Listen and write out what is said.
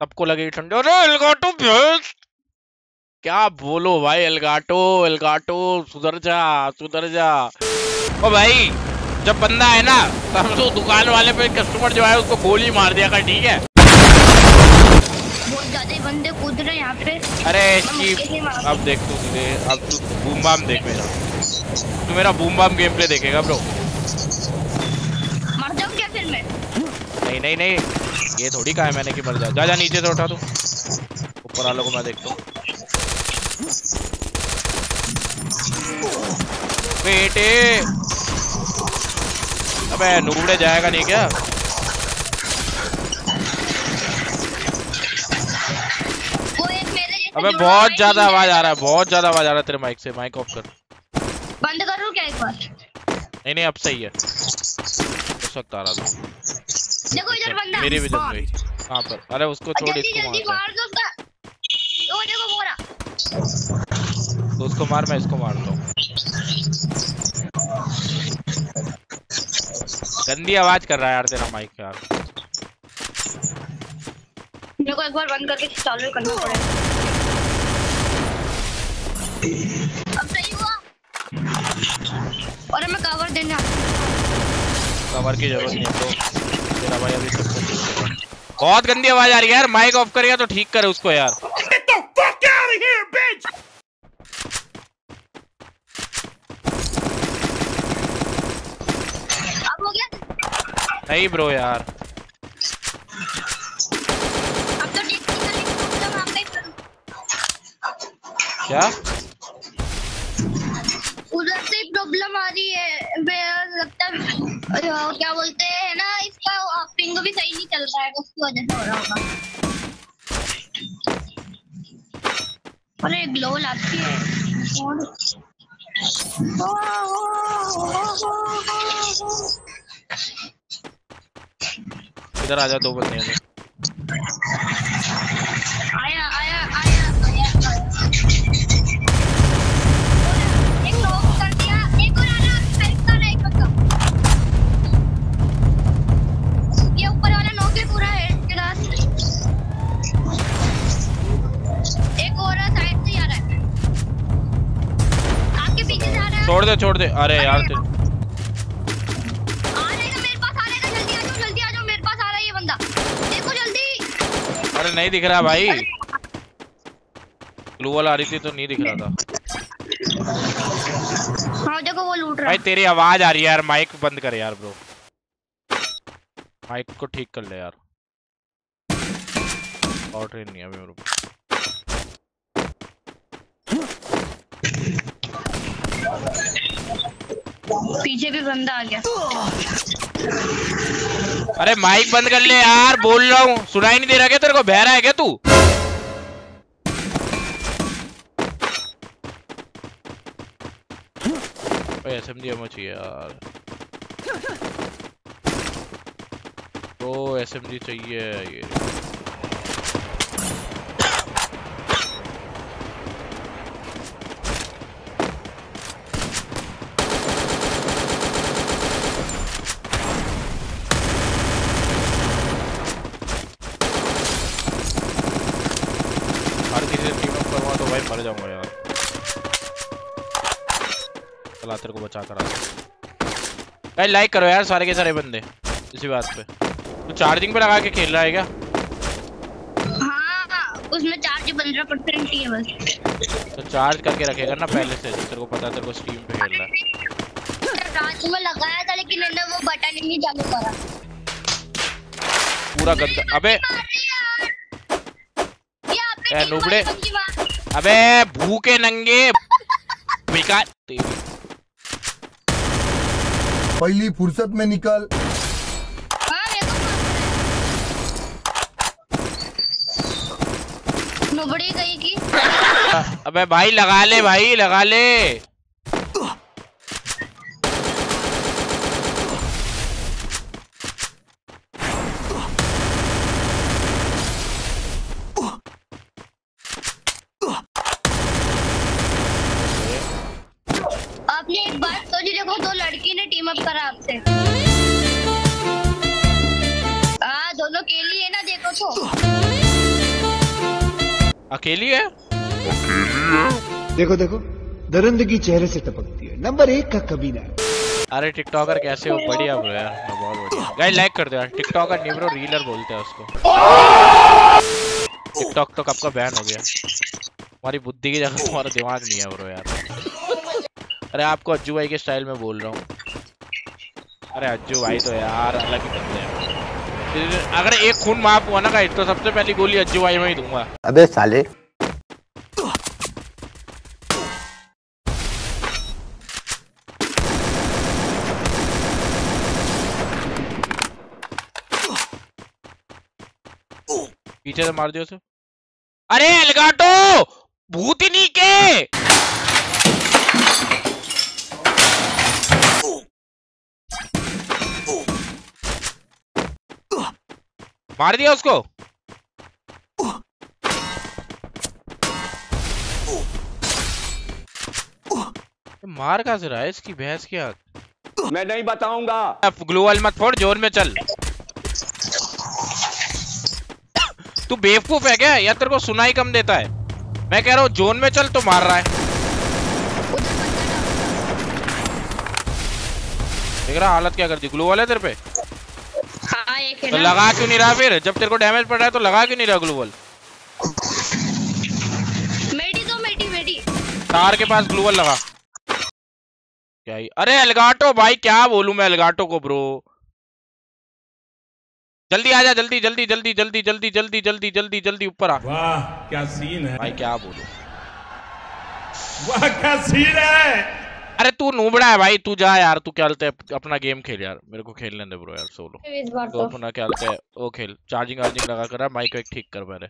सबको लगे ठंडे। अरे एलगाटो भैंस! क्या बोलो भाई एलगाटो एलगाटो सुधर जा सुधर जा। ओ भाई जब बंदा है ना तो हम तो दुकान वाले पे कस्टमर जो है उसको गोली मार दिया कर ठीक है? बंदे कूद रहे यहाँ पे। अरे इसकी अब देख तू तुझे अब तू बूम बाम देख मेरा। तू मेरा बूम बाम गेम प्ले देखेगा ब्रो मर जाऊँ क्या फिर मैं? नहीं नहीं नहीं। ये थोड़ी कहा है मैंने कि मर जा। जा जा नीचे से उठा तू। ऊपर वालों को मैं देखता हूँ। बेटे! अबे नुबड़े जाएगा नहीं क्या? अबे बहुत ज़्यादा आवाज़ आ रहा है बहुत ज़्यादा आवाज़ आ रहा है तेरे माइक से। माइक ऑफ़ कर। बंद करूँ क्या एक बार? नहीं नहीं अब सही है। उस वक्त आ रहा था देखो इधर बंदा। मेरी भी जम। गई कहाँ पर अरे उसको छोड़ जल्दी इसको जल्दी मार मार दो उसका। वो देखो मोरा तो उसको मार मैं इसको मारता हूँ गंदी आवाज़ कर रहा है यार तेरा माइक यार। मेरे को एक बार बंद करके चालू करना पड़ेगा। अब सही हुआ। और हमें कवर देना। कवर की ज़रूरत नहीं है तो तेरा भाई अभी करेगा। बहुत गंदी आवाज़ आ रही है यार माइक ऑफ़ करेगा तो ठीक करे उसको यार। अब हो गया? नहीं ब्रो यार। अब तो करूँ। क्या? उधर से प्रॉब्लम आ रही है लगता है क्या बोलते हैं ना इसका पिंग भी सही नहीं चल रहा है उसकी वजह से हो रहा होगा। अरे ग्लो लाती है। इधर आ जा दो बंदे। छोड़ दे छोड़ दे। अरे यार तेरे आ रहेगा मेरे पास आ रहेगा जल्दी आ जाओ जल्दी आ जाओ मेरे पास आ रहा है ये बंदा। देखो जल्दी। अरे नहीं दिख रहा भाई। ग्लू वाला आ रही थी तो नहीं दिख रहा था। हाँ देखो वो लूट रहा। भाई तेरी आवाज़ आ रही है यार माइक बंद कर यार ब्रो माइक को ठीक कर ले यार। और ट्रेन नहीं है अभी मेरे को। पीछे भी बंदा आ गया। अरे माइक बंद कर ले यार, बोल रहा हूँ। सुनाई नहीं दे रहा क्या तेरे को? बहरा है क्या तू? एसएमजी एमओ चाहिए यार। तो एसएमजी चाहिए, ये हर किसी से टीम अप करवा तो भाई मर जाऊँगा यार। चला तेरे को बचा कर भाई लाइक करो यार सारे के सारे बंदे इसी बात पे। तू चार्जिंग पे लगा के खेल रहा है क्या? हाँ उसमें चार्ज पंद्रह परसेंट ही है बस। तो चार्ज करके रखेगा ना पहले से तेरे को पता तेरे को स्टीम पे खेल रहा है। रात में लगाया था लेकिन मैंने वो बटन ही नहीं चालू करा। पूरा गंदा अबे। ये नुबड़े। अबे भूखे नंगे। बेकार पहली फुर्सत में निकल। हाँ। नुबड़ी गई की? अबे भाई लगा ले भाई लगा ले आपने एक बात सोची देखो दो लड़की ने टीम अप करा आपसे। हाँ दोनों के लिए ना देखो तो। अकेली है? देखो देखो दरिंदगी चेहरे से टपकती है। नंबर एक का कमीना है। अरे टिकटॉकर कैसे हो? बढ़िया ब्रो यार बहुत बढ़िया। गाइस लाइक कर दो यार। टिकटॉकर नहीं ब्रो रीलर बोलते हैं उसको। टिकटॉक तो कब का बैन हो गया? हमारी बुद्धि की जगह तुम्हारा दिमाग नहीं है ब्रो यार। अरे आपको अज्जू भाई के स्टाइल में बोल रहा हूँ। अरे अज्जू भाई तो यार अलग ही बंदे हैं। अगर एक खून माफ़ हुआ ना गाइस तो सबसे पहली गोली अज्जू भाई में ही दूँगा। अबे साले। पीछे से मार दियो उसे। अरे एलगाटो! भूतनी के मार दिया उसको। मार रहा है? इसकी भैंस की आग मैं नहीं बताऊँगा। अब ग्लोवल मत फोड़ ज़ोर में चल। तू बेवकूफ़ है क्या? या तेरे को सुनाई कम देता है। मैं कह रहा हूँ जोन में चल तो मार रहा है। देख रहा हालत क्या कर दी? ग्लू वाला है तेरे पे? एक है तो लगा क्यों नहीं रहा फिर? जब तेरे को डैमेज पड़ रहा है तो लगा क्यों नहीं रहा ग्लू वॉल मेडी दो मेडी मेडी। तार के पास ग्लू वॉल लगा। क्या ही अरे अलगाटो भाई क्या बोलूँ मैं अलगाटो को ब्रो जल्दी आ जा जल्दी जल्दी जल्दी जल्दी जल्दी जल्दी जल्दी जल्दी जल्दी ऊपर आ। वाह क्या सीन है। भाई क्या बोलूँ? वाह क्या सीन है। अरे तू नूबड़ा है भाई तू जा यार तू क्या है अपना गेम खेल यार मेरे को खेलने दे ब्रो यार सोलो तो तो अपना क्या है वो खेल चार्जिंग वार्जिंग लगा कर माइक वाइक ठीक कर पहले।